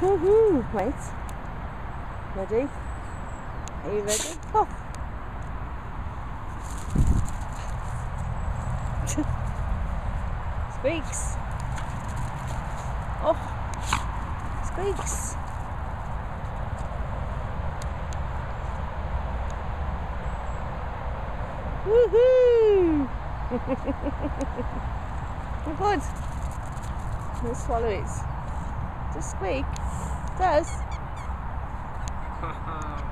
Woohoo! Wait. Ready? Are you ready? Oh! Squeaks! Oh! Squeaks! Woohoo! oh good. Let's swallow it. Just squeak. It does. Come on.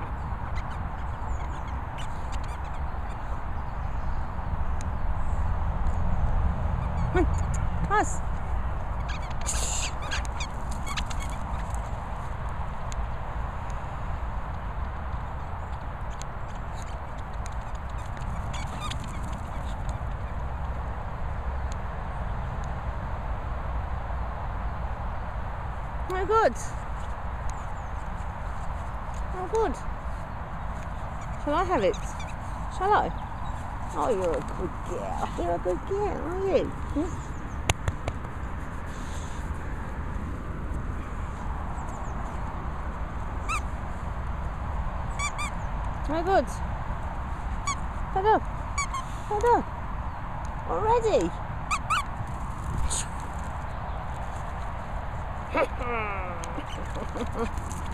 Pass. Oh good. Oh good. Shall I have it? Shall I? Oh, you're a good girl. You're a good girl, are you? Hmm? Oh good. Hello. Hello. Already? Ha ha!